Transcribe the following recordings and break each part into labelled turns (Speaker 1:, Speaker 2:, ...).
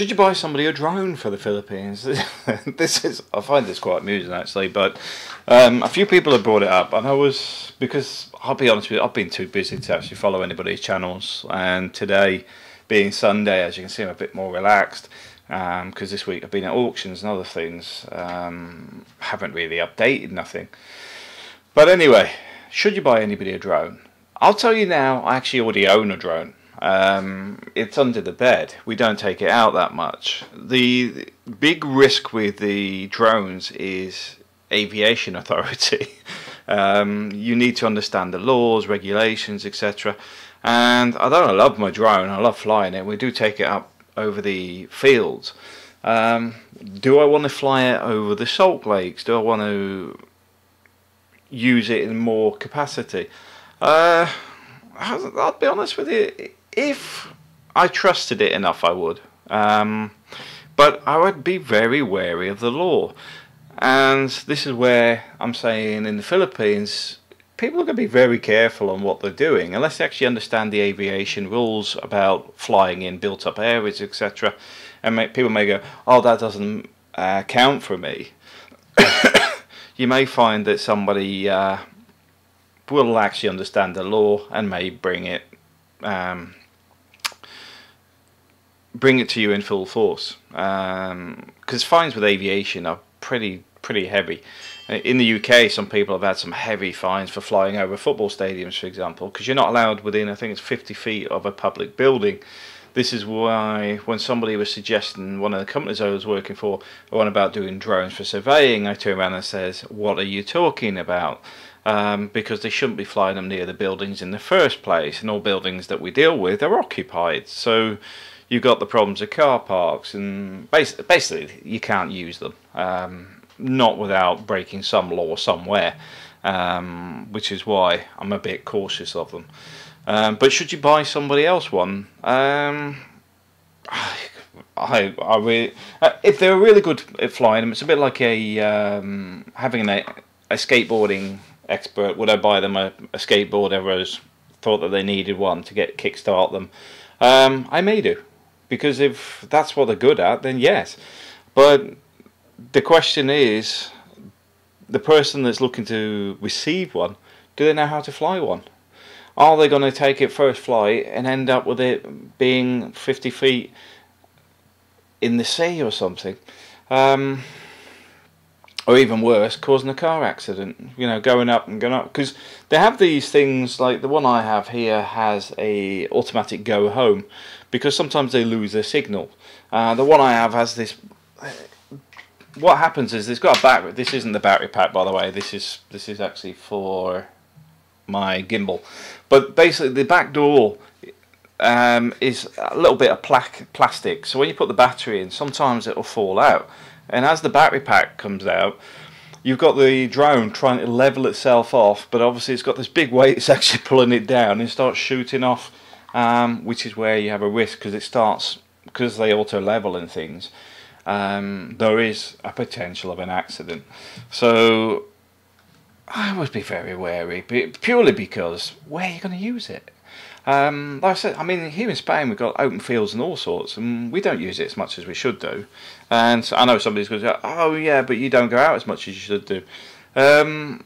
Speaker 1: Should you buy somebody a drone for the Philippines? this is I find this quite amusing actually, but um, a few people have brought it up, and I was because I'll be honest with you, I've been too busy to actually follow anybody's channels, and today being Sunday, as you can see, I'm a bit more relaxed because um, this week I've been at auctions and other things. Um, haven't really updated nothing, but anyway, should you buy anybody a drone? I'll tell you now. I actually already own a drone. Um, it's under the bed. We don't take it out that much. The big risk with the drones is aviation authority. um, you need to understand the laws, regulations, etc. And although I love my drone, I love flying it. We do take it up over the fields. Um, do I want to fly it over the salt lakes? Do I want to use it in more capacity? Uh, I'll be honest with you if I trusted it enough, I would. Um, but I would be very wary of the law. And this is where I'm saying in the Philippines, people are going to be very careful on what they're doing unless they actually understand the aviation rules about flying in built up areas, etc. And may, people may go, oh, that doesn't uh, count for me. you may find that somebody uh, will actually understand the law and may bring it um, bring it to you in full force. Because um, fines with aviation are pretty pretty heavy. In the UK, some people have had some heavy fines for flying over football stadiums, for example, because you're not allowed within, I think it's 50 feet of a public building. This is why, when somebody was suggesting one of the companies I was working for, one about doing drones for surveying, I turn around and says, "What are you talking about?" Um, because they shouldn't be flying them near the buildings in the first place, and all buildings that we deal with are occupied. So you've got the problems of car parks, and basically, basically you can't use them, um, not without breaking some law somewhere, um, which is why I'm a bit cautious of them. Um, but should you buy somebody else one? Um, I, I really, uh, if they're really good at flying them, it's a bit like a um, having a, a skateboarding expert. Would I buy them a, a skateboard? Everyone's thought that they needed one to get kickstart them. Um, I may do because if that's what they're good at, then yes. But the question is, the person that's looking to receive one, do they know how to fly one? Are they going to take it first flight and end up with it being 50 feet in the sea or something? Um, or even worse, causing a car accident. You know, going up and going up because they have these things like the one I have here has a automatic go home because sometimes they lose their signal. Uh, the one I have has this. What happens is it's got a battery. This isn't the battery pack, by the way. This is this is actually for my gimbal. But basically, the back door um, is a little bit of plastic. So when you put the battery in, sometimes it will fall out. And as the battery pack comes out, you've got the drone trying to level itself off, but obviously it's got this big weight, it's actually pulling it down and starts shooting off, um, which is where you have a risk because it starts, because they auto level and things, um, there is a potential of an accident. So I would be very wary, purely because where are you going to use it? Um, like I said, I mean, here in Spain we've got open fields and all sorts, and we don't use it as much as we should do. And so I know somebody's going to say, "Oh, yeah, but you don't go out as much as you should do." Um,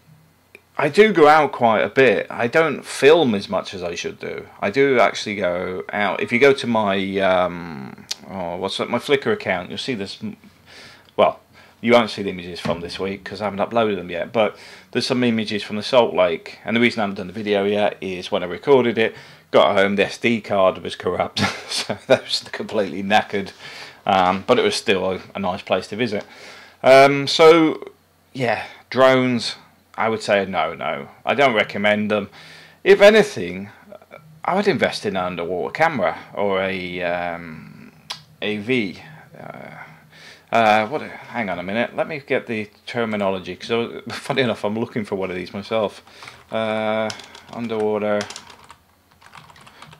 Speaker 1: I do go out quite a bit. I don't film as much as I should do. I do actually go out. If you go to my um, oh, what's that, my Flickr account, you'll see this. Well, you won't see the images from this week because I haven't uploaded them yet. But there's some images from the Salt Lake, and the reason I haven't done the video yet is when I recorded it, got home, the SD card was corrupt, so that was completely knackered. Um, but it was still a, a nice place to visit. Um, so, yeah, drones, I would say no, no. I don't recommend them. If anything, I would invest in an underwater camera or a um, AV. Uh, uh, what? Hang on a minute. Let me get the terminology because, funny enough, I'm looking for one of these myself. Uh, underwater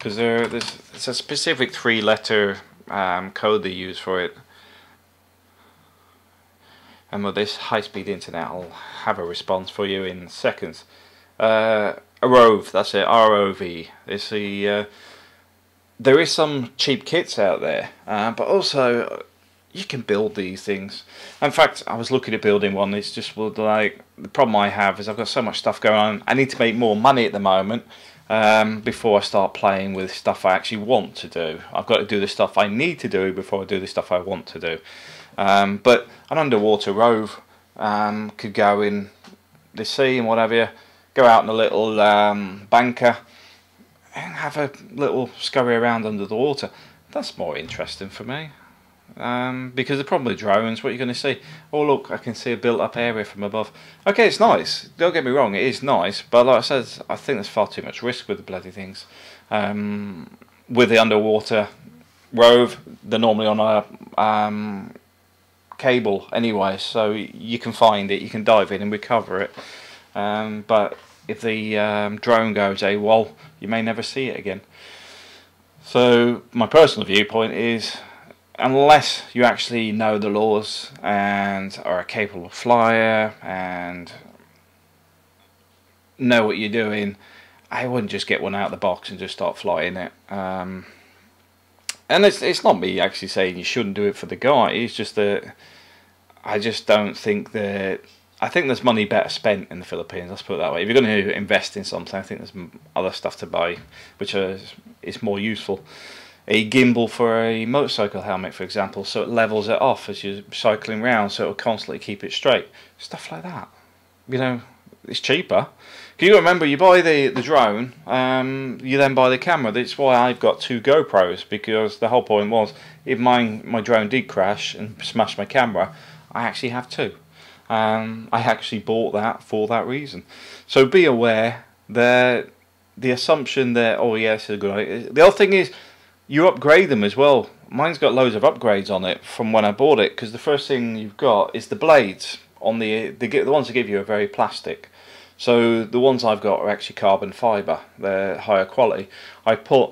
Speaker 1: because there, there's, there's a specific three-letter um, code they use for it. And with this high-speed internet, I'll have a response for you in seconds. Uh, that's it, ROV. It's the uh, there is some cheap kits out there, uh, but also you can build these things. In fact, I was looking at building one. It's just like the problem I have is I've got so much stuff going on. I need to make more money at the moment um, before I start playing with stuff I actually want to do. I've got to do the stuff I need to do before I do the stuff I want to do. Um, but an underwater rove um, could go in the sea and whatever. Go out in a little um, banker and have a little scurry around under the water. That's more interesting for me. Um, because the problem with drones, what you're going to see, oh look, I can see a built-up area from above. Okay, it's nice. Don't get me wrong, it is nice, but like I said, I think there's far too much risk with the bloody things. Um, with the underwater rove, they're normally on a um, cable anyway, so you can find it, you can dive in and recover it. Um, but if the um, drone goes AWOL, you may never see it again. So my personal viewpoint is unless you actually know the laws and are a capable flyer and know what you're doing, I wouldn't just get one out of the box and just start flying it. Um, and it's it's not me actually saying you shouldn't do it for the guy. It's just that I just don't think that. I think there's money better spent in the Philippines. Let's put it that way. If you're going to invest in something, I think there's other stuff to buy, which is, is more useful a gimbal for a motorcycle helmet, for example, so it levels it off as you're cycling round, so it'll constantly keep it straight. Stuff like that. You know, it's cheaper. Can you remember you buy the the drone, um, you then buy the camera. That's why I've got two GoPros because the whole point was if my my drone did crash and smash my camera, I actually have two. Um, I actually bought that for that reason. So be aware that the assumption that oh yes, yeah, a good. The other thing is you upgrade them as well. Mine's got loads of upgrades on it from when I bought it because the first thing you've got is the blades on the the, the ones they give you are very plastic. So the ones I've got are actually carbon fibre. They're higher quality. I put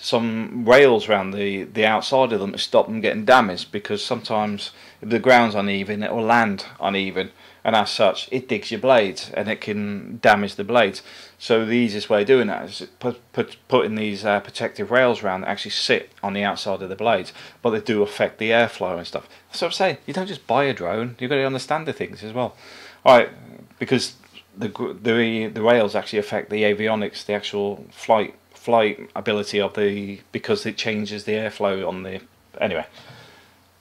Speaker 1: some rails around the, the outside of them to stop them getting damaged because sometimes if the ground's uneven it will land uneven and as such it digs your blades and it can damage the blades. So the easiest way of doing that is put, put, putting these uh, protective rails around that actually sit on the outside of the blades, but they do affect the airflow and stuff. What I'm saying. You don't just buy a drone; you've got to understand the things as well. All right, because the the the rails actually affect the avionics, the actual flight flight ability of the because it changes the airflow on the anyway.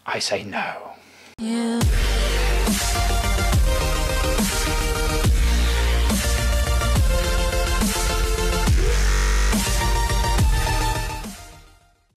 Speaker 1: I say no.